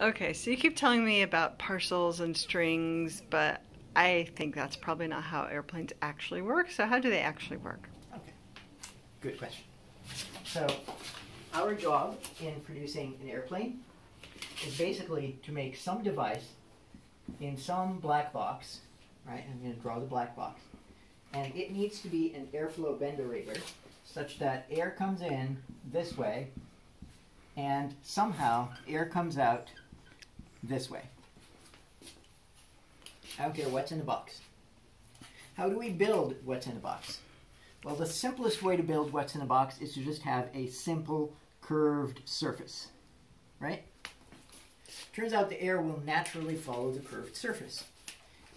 Okay, so you keep telling me about parcels and strings, but I think that's probably not how airplanes actually work. So how do they actually work? Okay, good question. So our job in producing an airplane is basically to make some device in some black box, right? I'm going to draw the black box. And it needs to be an airflow ventilator such that air comes in this way and somehow air comes out this way. I don't care what's in the box. How do we build what's in the box? Well, the simplest way to build what's in the box is to just have a simple curved surface, right? Turns out the air will naturally follow the curved surface.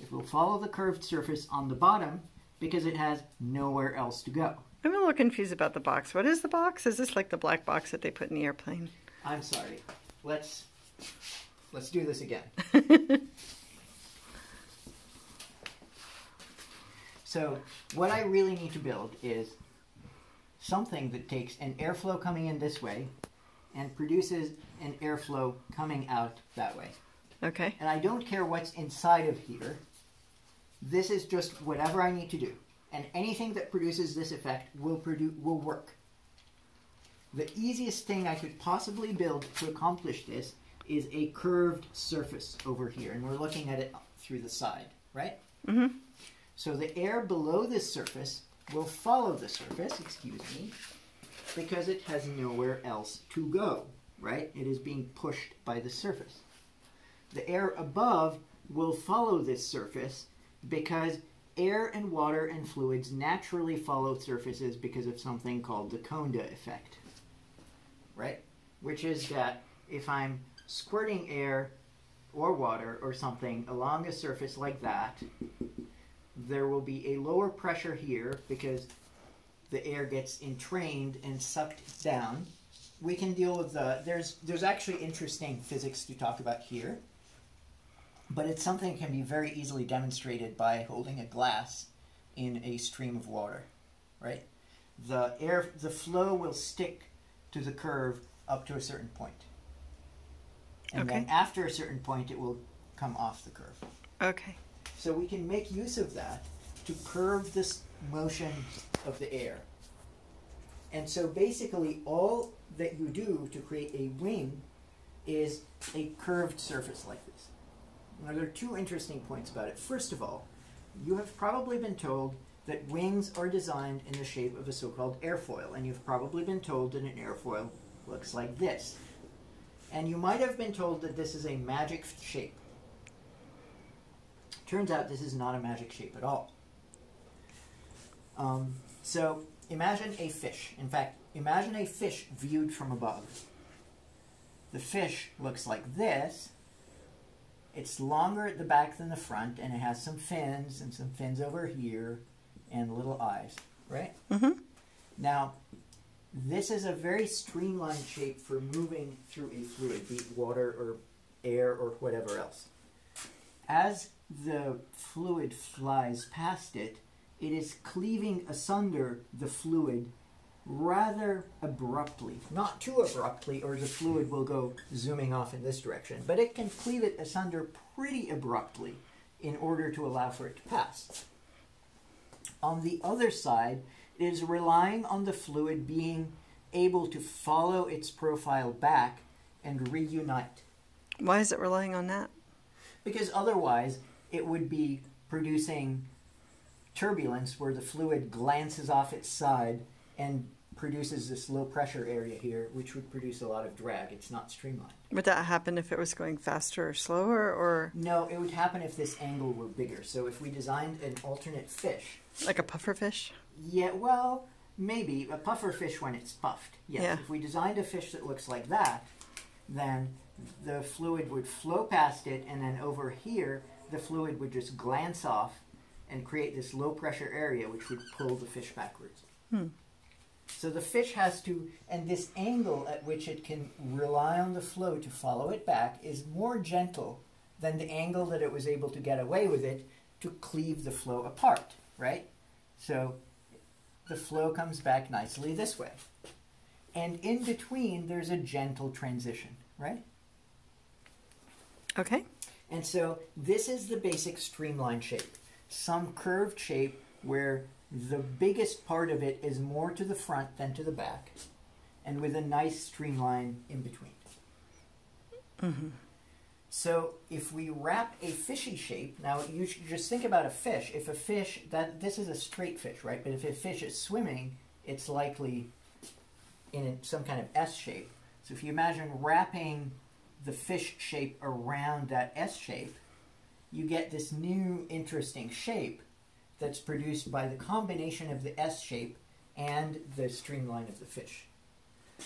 It will follow the curved surface on the bottom because it has nowhere else to go. I'm a little confused about the box. What is the box? Is this like the black box that they put in the airplane? I'm sorry. Let's let's do this again. so what I really need to build is something that takes an airflow coming in this way and produces an airflow coming out that way. Okay. And I don't care what's inside of here. This is just whatever I need to do. And anything that produces this effect will produce will work. The easiest thing I could possibly build to accomplish this is a curved surface over here. And we're looking at it through the side, right? Mm-hmm. So the air below this surface will follow the surface, excuse me, because it has nowhere else to go, right? It is being pushed by the surface. The air above will follow this surface because air and water and fluids naturally follow surfaces because of something called the Coanda effect, right? Which is that if I'm squirting air or water or something along a surface like that, there will be a lower pressure here because the air gets entrained and sucked down. We can deal with the, there's, there's actually interesting physics to talk about here, but it's something that can be very easily demonstrated by holding a glass in a stream of water, right? The air, the flow will stick to the curve up to a certain point. And Okay. then after a certain point, it will come off the curve. Okay. So we can make use of that to curve this motion of the air. And so basically all that you do to create a wing is a curved surface like this. Now there are two interesting points about it. First of all, you have probably been told that wings are designed in the shape of a so-called airfoil, and you've probably been told that an airfoil looks like this. And you might have been told that this is a magic shape. Turns out this is not a magic shape at all. Um, so imagine a fish. In fact, imagine a fish viewed from above. The fish looks like this. It's longer at the back than the front, and it has some fins and some fins over here and little eyes, right? Mm-hmm. Now, this is a very streamlined shape for moving through a fluid, be it water or air or whatever else. As the fluid flies past it, it is cleaving asunder the fluid rather abruptly. Not too abruptly, or the fluid will go zooming off in this direction, but it can cleave it asunder pretty abruptly in order to allow for it to pass. On the other side, it is relying on the fluid being able to follow its profile back and reunite. Why is it relying on that? Because otherwise, it would be producing turbulence where the fluid glances off its side and produces this low pressure area here, which would produce a lot of drag. It's not streamlined. Would that happen if it was going faster or slower, or No, it would happen if this angle were bigger. So if we designed an alternate fish, like a puffer fish? Yeah, well, maybe a puffer fish when it's puffed. Yes. Yeah. If we designed a fish that looks like that, then the fluid would flow past it, and then over here, the fluid would just glance off and create this low pressure area, which would pull the fish backwards. Hmm. So the fish has to, and this angle at which it can rely on the flow to follow it back is more gentle than the angle that it was able to get away with it to cleave the flow apart, right? So the flow comes back nicely this way. And in between, there's a gentle transition, right? Okay. And so this is the basic streamline shape. Some curved shape where the biggest part of it is more to the front than to the back, and with a nice streamline in between. Mm-hmm. So if we wrap a fishy shape, now you should just think about a fish. If a fish, that this is a straight fish, right? But if a fish is swimming, it's likely in some kind of S shape. So if you imagine wrapping the fish shape around that S shape, you get this new interesting shape that's produced by the combination of the S shape and the streamline of the fish.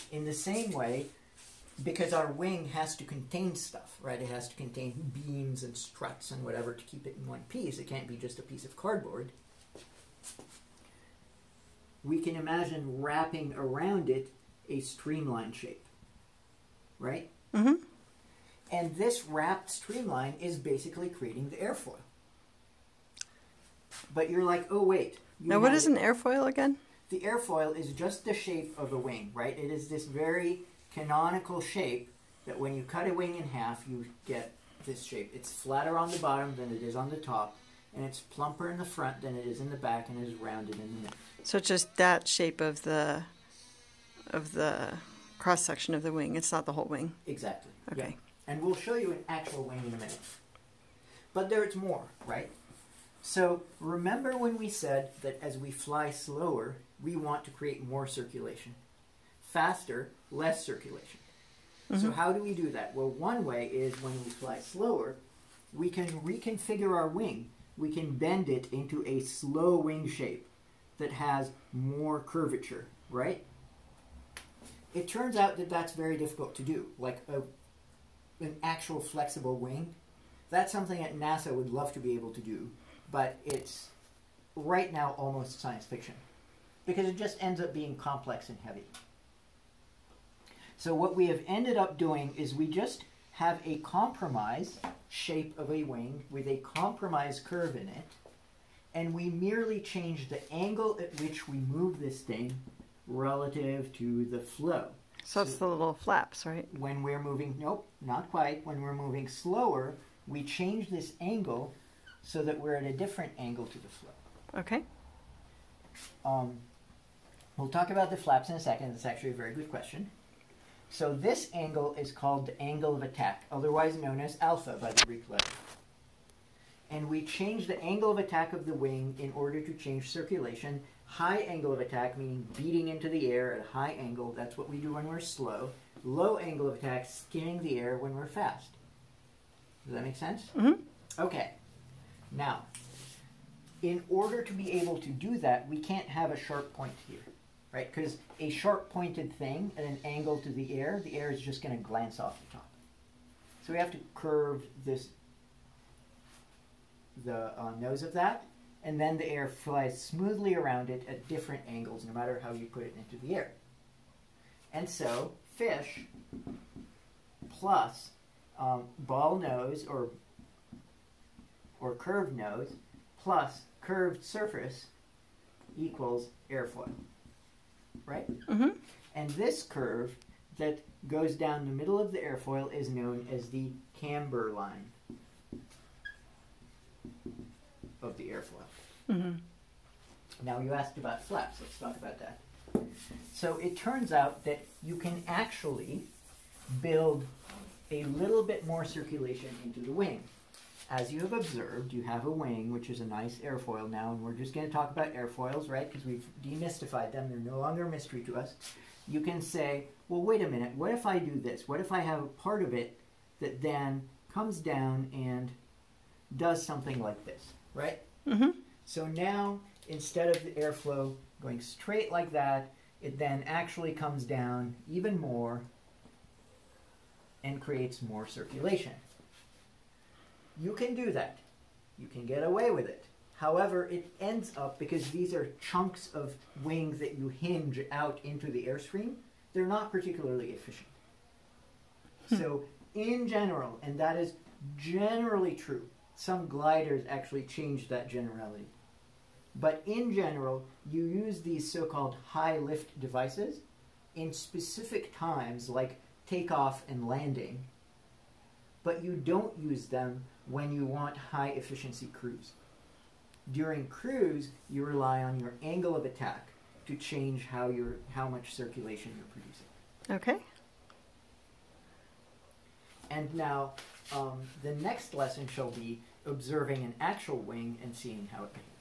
In the same way, because our wing has to contain stuff, right? It has to contain beams and struts and whatever to keep it in one piece. It can't be just a piece of cardboard. We can imagine wrapping around it a streamline shape, right? Mm-hmm. And this wrapped streamline is basically creating the airfoil. But you're like, oh wait. Now, what is it- an airfoil again? the airfoil is just the shape of a wing, right? It is this very canonical shape that when you cut a wing in half, you get this shape. It's flatter on the bottom than it is on the top, and it's plumper in the front than it is in the back, and it is rounded in the middle. So it's just that shape of the of the cross section of the wing. It's not the whole wing. Exactly. yeah. Okay. And we'll show you an actual wing in a minute. But there's more, right? So remember when we said that as we fly slower, we want to create more circulation. Faster, less circulation. So mm-hmm. how do we do that? Well, one way is when we fly slower, we can reconfigure our wing. We can bend it into a slow wing shape that has more curvature, right? It turns out that that's very difficult to do. Like a an actual flexible wing. That's something that NASA would love to be able to do, but it's right now almost science fiction because it just ends up being complex and heavy. So what we have ended up doing is we just have a compromise shape of a wing with a compromise curve in it, and we merely change the angle at which we move this thing relative to the flow So it's the little flaps, right? when we're moving, nope, not quite. When we're moving slower, we change this angle so that we're at a different angle to the flow. Okay. Um, we'll talk about the flaps in a second. It's actually a very good question. So this angle is called the angle of attack, otherwise known as alpha by the Greek letter. And we change the angle of attack of the wing in order to change circulation. High angle of attack, meaning beating into the air at a high angle, that's what we do when we're slow. Low angle of attack, skimming the air when we're fast. Does that make sense? Mhm. Okay. Now, in order to be able to do that, we can't have a sharp point here, right? Because a sharp pointed thing at an angle to the air, the air is just going to glance off the top. So we have to curve this, the uh, nose of that, and then the air flies smoothly around it at different angles, no matter how you put it into the air. And so, fish plus um, ball nose or or curved nose plus curved surface equals airfoil. Right? Mm-hmm. And this curve that goes down the middle of the airfoil is known as the camber line of the airfoil. Mm-hmm. Now you asked about flaps. Let's talk about that. So it turns out that you can actually build a little bit more circulation into the wing. As you have observed, you have a wing, which is a nice airfoil now, and we're just going to talk about airfoils, right? Because we've demystified them. They're no longer a mystery to us. You can say, well, wait a minute. What if I do this? What if I have a part of it that then comes down and does something like this, right? Mm-hmm. So now, instead of the airflow going straight like that, it then actually comes down even more and creates more circulation. You can do that. You can get away with it. However, it ends up because these are chunks of wings that you hinge out into the airstream, they're not particularly efficient. Hmm. So, in general, and that is generally true, some gliders actually change that generality. But in general, you use these so called high lift devices in specific times like takeoff and landing. But you don't use them when you want high efficiency cruise. During cruise, you rely on your angle of attack to change how your how much circulation you're producing. Okay. And now, um, the next lesson shall be observing an actual wing and seeing how it behaves.